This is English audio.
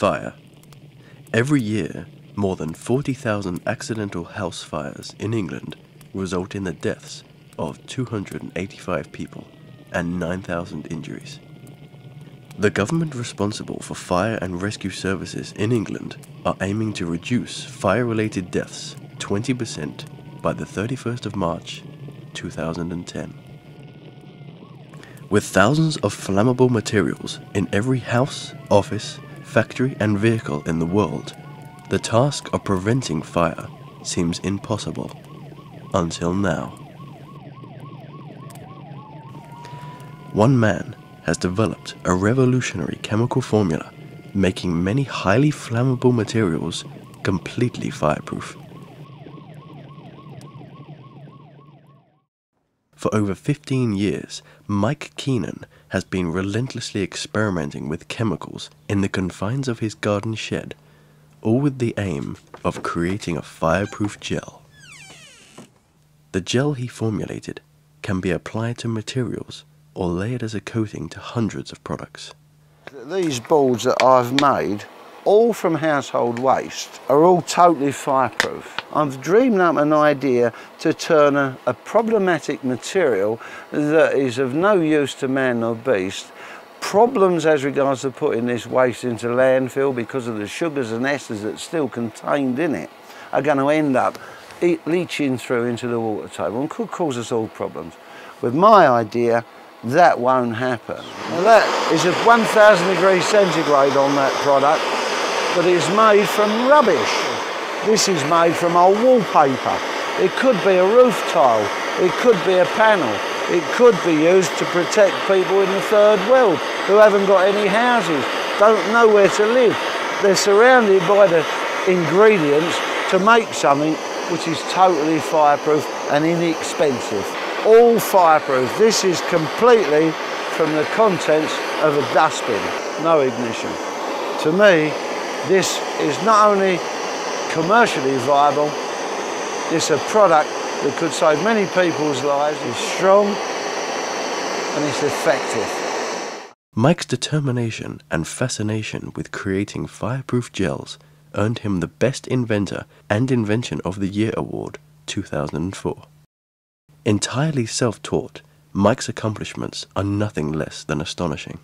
Fire. Every year, more than 40,000 accidental house fires in England result in the deaths of 285 people and 9,000 injuries. The government responsible for fire and rescue services in England are aiming to reduce fire related deaths 20% by the 31st of March 2010. With thousands of flammable materials in every house, office, factory, and vehicle in the world, the task of preventing fire seems impossible until now. One man has developed a revolutionary chemical formula making many highly flammable materials completely fireproof. For over 15 years, Mike Keenan has been relentlessly experimenting with chemicals in the confines of his garden shed, all with the aim of creating a fireproof gel. The gel he formulated can be applied to materials or layered as a coating to hundreds of products. These boards that I've made, all from household waste, are all totally fireproof. I've dreamed up an idea to turn a, a problematic material that is of no use to man or beast problems as regards to putting this waste into landfill because of the sugars and esters that's still contained in it are going to end up leaching through into the water table and could cause us all problems. With my idea, that won't happen. Now that is at 1000 degrees centigrade on that product, but it's made from rubbish. This is made from old wallpaper. It could be a roof tile, it could be a panel, it could be used to protect people in the third world who haven't got any houses, don't know where to live. They're surrounded by the ingredients to make something which is totally fireproof and inexpensive. All fireproof. This is completely from the contents of a dustbin, no ignition. To me, this is not only commercially viable, it's a product that could save many people's lives, it's strong and it's effective. Mike's determination and fascination with creating fireproof gels earned him the Best Inventor and Invention of the Year Award 2004. Entirely self taught, Mike's accomplishments are nothing less than astonishing.